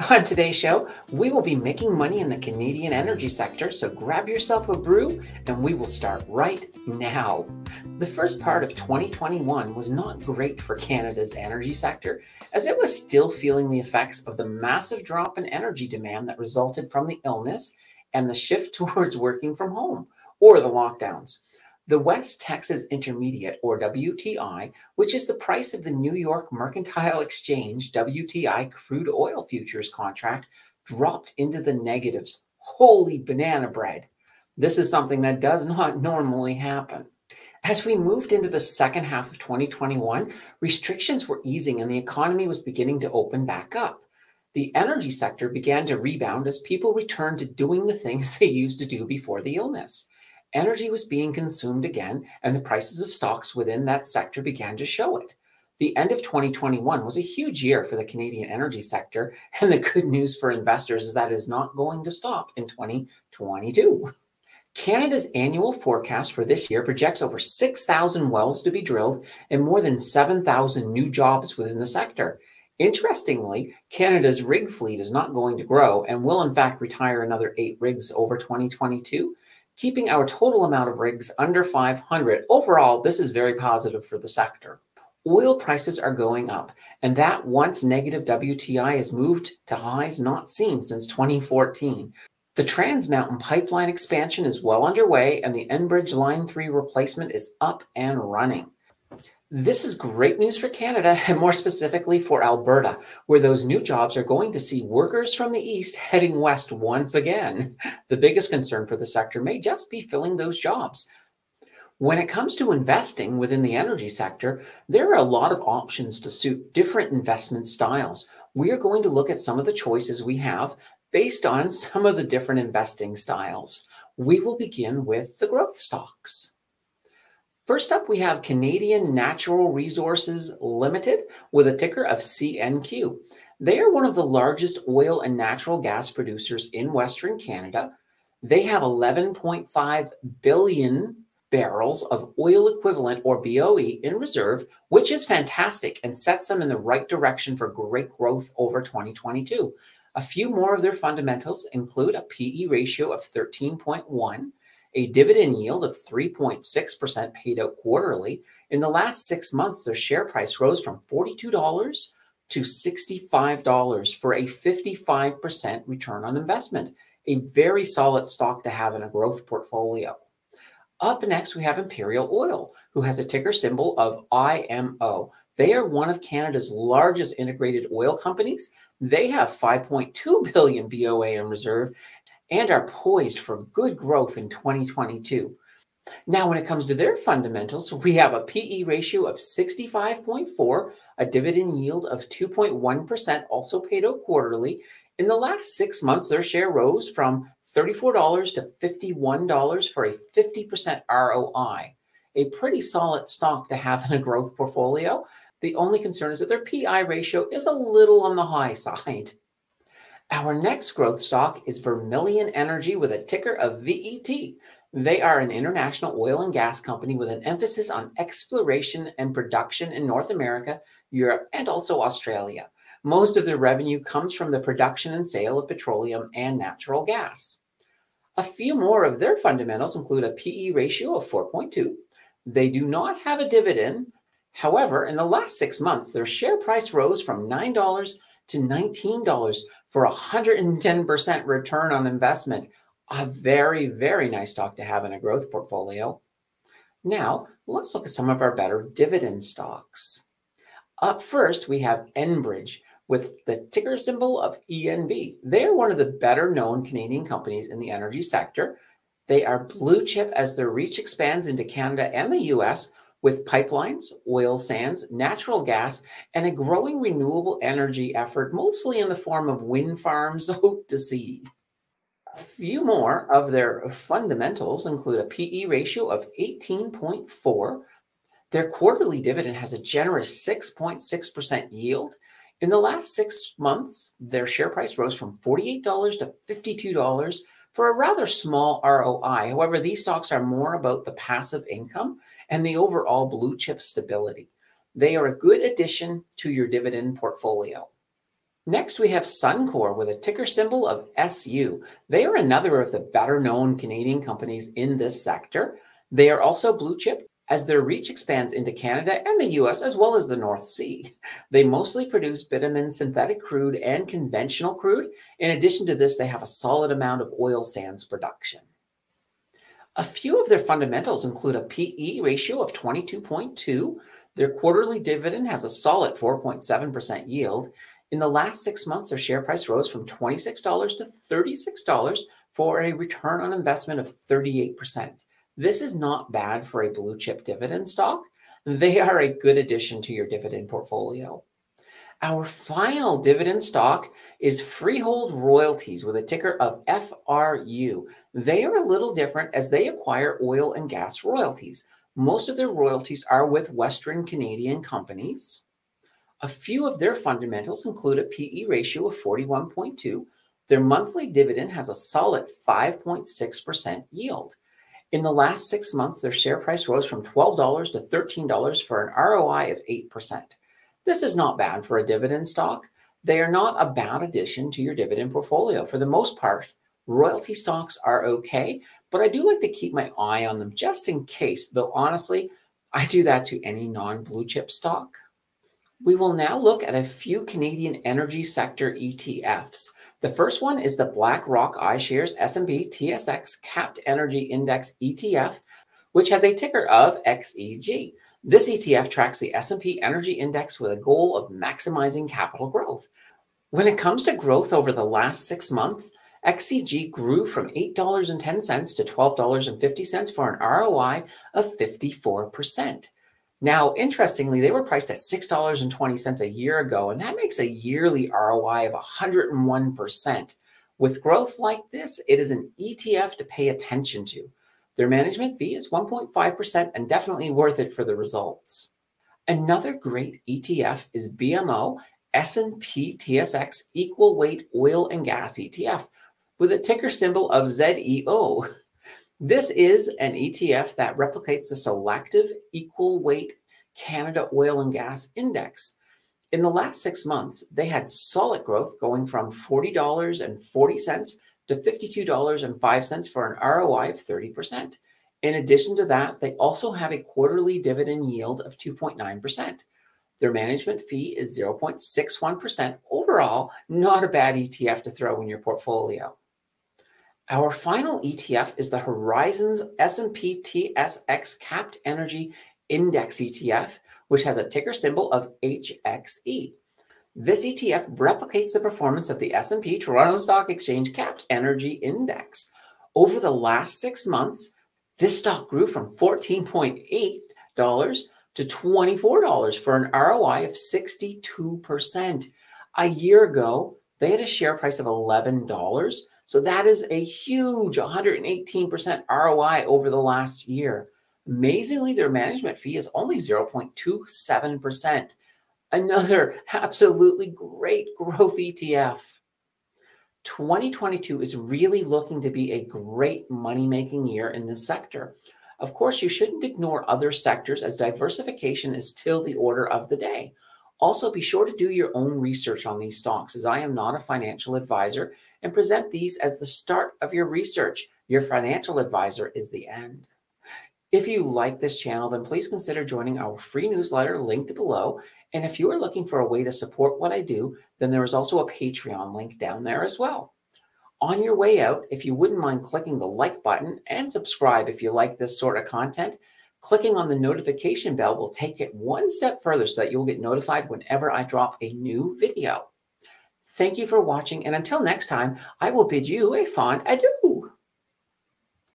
On today's show, we will be making money in the Canadian energy sector, so grab yourself a brew and we will start right now. The first part of 2021 was not great for Canada's energy sector, as it was still feeling the effects of the massive drop in energy demand that resulted from the illness and the shift towards working from home or the lockdowns. The West Texas Intermediate, or WTI, which is the price of the New York Mercantile Exchange WTI crude oil futures contract, dropped into the negatives. Holy banana bread. This is something that does not normally happen. As we moved into the second half of 2021, restrictions were easing and the economy was beginning to open back up. The energy sector began to rebound as people returned to doing the things they used to do before the illness energy was being consumed again, and the prices of stocks within that sector began to show it. The end of 2021 was a huge year for the Canadian energy sector, and the good news for investors is that is not going to stop in 2022. Canada's annual forecast for this year projects over 6,000 wells to be drilled and more than 7,000 new jobs within the sector. Interestingly, Canada's rig fleet is not going to grow and will, in fact, retire another eight rigs over 2022 keeping our total amount of rigs under 500. Overall, this is very positive for the sector. Oil prices are going up, and that once negative WTI has moved to highs not seen since 2014. The Trans Mountain pipeline expansion is well underway, and the Enbridge Line 3 replacement is up and running. This is great news for Canada and more specifically for Alberta, where those new jobs are going to see workers from the east heading west once again. The biggest concern for the sector may just be filling those jobs. When it comes to investing within the energy sector, there are a lot of options to suit different investment styles. We are going to look at some of the choices we have based on some of the different investing styles. We will begin with the growth stocks. First up, we have Canadian Natural Resources Limited with a ticker of CNQ. They are one of the largest oil and natural gas producers in Western Canada. They have 11.5 billion barrels of oil equivalent or BOE in reserve, which is fantastic and sets them in the right direction for great growth over 2022. A few more of their fundamentals include a PE ratio of 13.1 a dividend yield of 3.6% paid out quarterly. In the last six months, their share price rose from $42 to $65 for a 55% return on investment. A very solid stock to have in a growth portfolio. Up next, we have Imperial Oil, who has a ticker symbol of IMO. They are one of Canada's largest integrated oil companies. They have 5.2 billion BOE in reserve and are poised for good growth in 2022. Now, when it comes to their fundamentals, we have a PE ratio of 65.4, a dividend yield of 2.1%, also paid out quarterly. In the last six months, their share rose from $34 to $51 for a 50% ROI. A pretty solid stock to have in a growth portfolio. The only concern is that their PE ratio is a little on the high side. Our next growth stock is Vermilion Energy with a ticker of VET. They are an international oil and gas company with an emphasis on exploration and production in North America, Europe, and also Australia. Most of their revenue comes from the production and sale of petroleum and natural gas. A few more of their fundamentals include a PE ratio of 4.2. They do not have a dividend. However, in the last six months, their share price rose from $9 to $19 for 110% return on investment. A very, very nice stock to have in a growth portfolio. Now, let's look at some of our better dividend stocks. Up first, we have Enbridge with the ticker symbol of ENB. They are one of the better known Canadian companies in the energy sector. They are blue chip as their reach expands into Canada and the US with pipelines, oil sands, natural gas, and a growing renewable energy effort, mostly in the form of wind farms out to sea. A few more of their fundamentals include a PE ratio of 18.4. Their quarterly dividend has a generous 6.6% yield. In the last six months, their share price rose from $48 to $52 for a rather small ROI. However, these stocks are more about the passive income and the overall blue chip stability. They are a good addition to your dividend portfolio. Next, we have Suncor with a ticker symbol of SU. They are another of the better known Canadian companies in this sector. They are also blue chip as their reach expands into Canada and the US, as well as the North Sea. They mostly produce bitumen, synthetic crude, and conventional crude. In addition to this, they have a solid amount of oil sands production. A few of their fundamentals include a PE ratio of 22.2. Their quarterly dividend has a solid 4.7% yield. In the last six months, their share price rose from $26 to $36 for a return on investment of 38%. This is not bad for a blue chip dividend stock. They are a good addition to your dividend portfolio. Our final dividend stock is Freehold Royalties with a ticker of FRU. They are a little different as they acquire oil and gas royalties. Most of their royalties are with Western Canadian companies. A few of their fundamentals include a PE ratio of 41.2. Their monthly dividend has a solid 5.6% yield. In the last six months, their share price rose from $12 to $13 for an ROI of 8%. This is not bad for a dividend stock. They are not a bad addition to your dividend portfolio. For the most part, royalty stocks are okay, but I do like to keep my eye on them just in case, though honestly, I do that to any non blue chip stock. We will now look at a few Canadian energy sector ETFs. The first one is the BlackRock iShares S&P TSX Capped Energy Index ETF, which has a ticker of XEG. This ETF tracks the S&P Energy Index with a goal of maximizing capital growth. When it comes to growth over the last six months, XEG grew from $8.10 to $12.50 for an ROI of 54%. Now, interestingly, they were priced at $6.20 a year ago, and that makes a yearly ROI of 101%. With growth like this, it is an ETF to pay attention to. Their management fee is 1.5% and definitely worth it for the results. Another great ETF is BMO S&P TSX Equal Weight Oil and Gas ETF with a ticker symbol of ZEO. This is an ETF that replicates the Solactive Equal Weight Canada Oil and Gas Index. In the last six months, they had solid growth going from $40.40 to $52.05 for an ROI of 30%. In addition to that, they also have a quarterly dividend yield of 2.9%. Their management fee is 0.61%. Overall, not a bad ETF to throw in your portfolio. Our final ETF is the Horizons S&P TSX Capped Energy Index ETF, which has a ticker symbol of HXE. This ETF replicates the performance of the S&P Toronto Stock Exchange Capped Energy Index. Over the last 6 months, this stock grew from $14.8 to $24 for an ROI of 62%. A year ago, they had a share price of $11 so that is a huge 118% ROI over the last year. Amazingly, their management fee is only 0.27%. Another absolutely great growth ETF. 2022 is really looking to be a great money making year in this sector. Of course, you shouldn't ignore other sectors as diversification is still the order of the day. Also, be sure to do your own research on these stocks as I am not a financial advisor and present these as the start of your research. Your financial advisor is the end. If you like this channel, then please consider joining our free newsletter linked below. And if you are looking for a way to support what I do, then there is also a Patreon link down there as well. On your way out, if you wouldn't mind clicking the like button and subscribe if you like this sort of content, clicking on the notification bell will take it one step further so that you'll get notified whenever I drop a new video. Thank you for watching, and until next time, I will bid you a fond adieu.